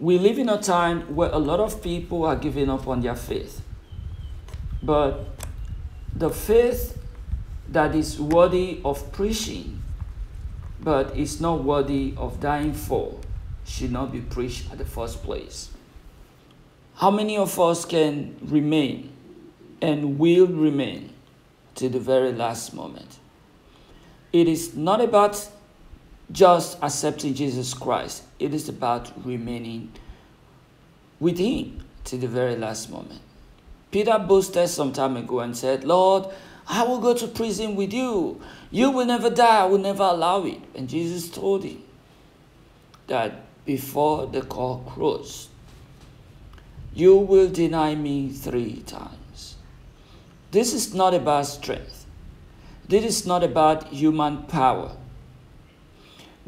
We live in a time where a lot of people are giving up on their faith. But the faith that is worthy of preaching, but is not worthy of dying for, should not be preached at the first place. How many of us can remain and will remain to the very last moment? It is not about just accepting Jesus Christ, it is about remaining with Him to the very last moment. Peter boasted some time ago and said, Lord, I will go to prison with you. You will never die. I will never allow it. And Jesus told him that before the cock crows, you will deny me three times. This is not about strength. This is not about human power.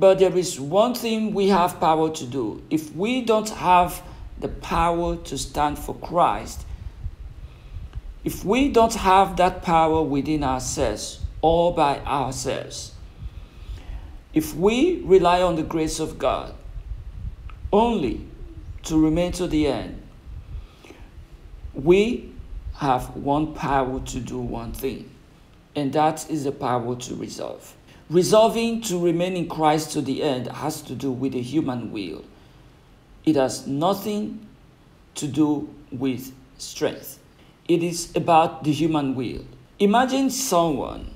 But there is one thing we have power to do. If we don't have the power to stand for Christ, if we don't have that power within ourselves, all by ourselves, if we rely on the grace of God only to remain to the end, we have one power to do one thing, and that is the power to resolve. Resolving to remain in Christ to the end has to do with the human will. It has nothing to do with strength. It is about the human will. Imagine someone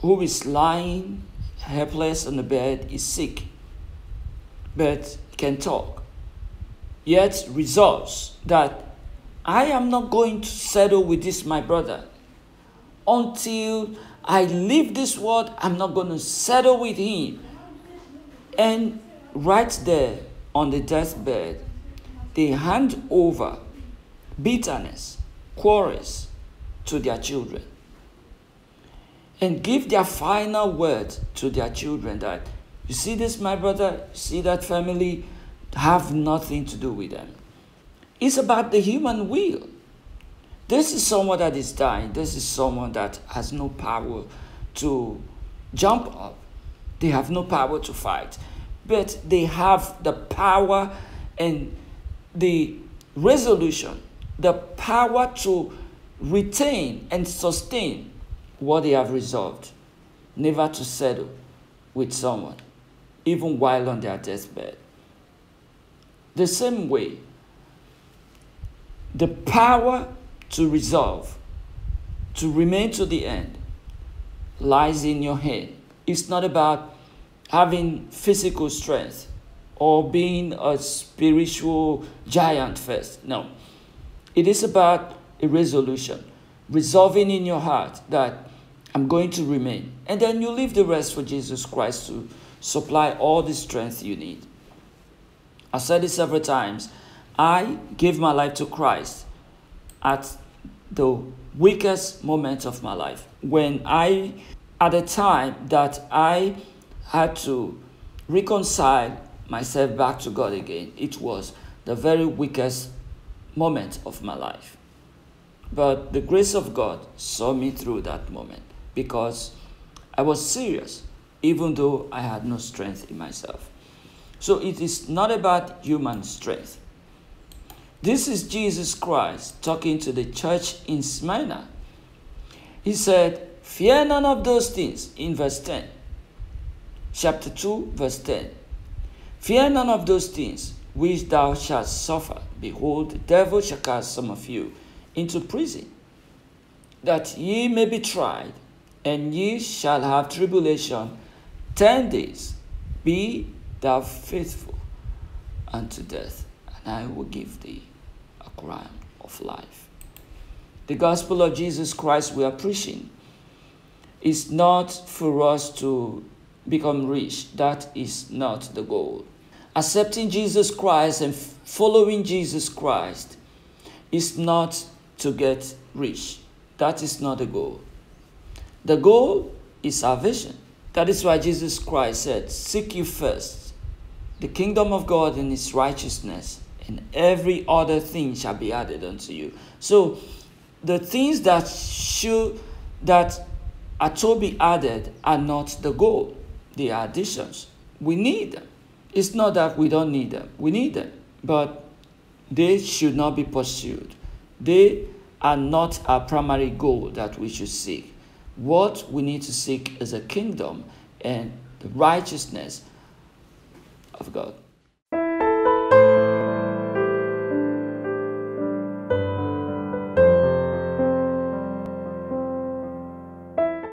who is lying helpless on the bed, is sick, but can talk, yet resolves that I am not going to settle with this, my brother, until I leave this world, I'm not going to settle with him. And right there on the deathbed, they hand over bitterness, quarrels to their children. And give their final word to their children that, you see this, my brother, see that family, have nothing to do with them. It's about the human will. This is someone that is dying. This is someone that has no power to jump up. They have no power to fight. But they have the power and the resolution, the power to retain and sustain what they have resolved, never to settle with someone, even while on their deathbed. The same way, the power to resolve, to remain to the end, lies in your head. It's not about having physical strength or being a spiritual giant first. No. It is about a resolution, resolving in your heart that I'm going to remain. And then you leave the rest for Jesus Christ to supply all the strength you need. I've said it several times. I gave my life to Christ at the weakest moment of my life when I, at the time that I had to reconcile myself back to God again, it was the very weakest moment of my life. But the grace of God saw me through that moment because I was serious, even though I had no strength in myself. So it is not about human strength. This is Jesus Christ talking to the church in Smyrna. He said, Fear none of those things in verse 10. Chapter 2, verse 10. Fear none of those things which thou shalt suffer. Behold, the devil shall cast some of you into prison, that ye may be tried, and ye shall have tribulation ten days. Be thou faithful unto death, and I will give thee crown of life. The gospel of Jesus Christ we are preaching is not for us to become rich. That is not the goal. Accepting Jesus Christ and following Jesus Christ is not to get rich. That is not the goal. The goal is salvation. That is why Jesus Christ said, Seek you first the kingdom of God and his righteousness, and every other thing shall be added unto you. So the things that should that are to be added are not the goal. They are additions. We need them. It's not that we don't need them. We need them. but they should not be pursued. They are not our primary goal that we should seek. What we need to seek is a kingdom and the righteousness of God.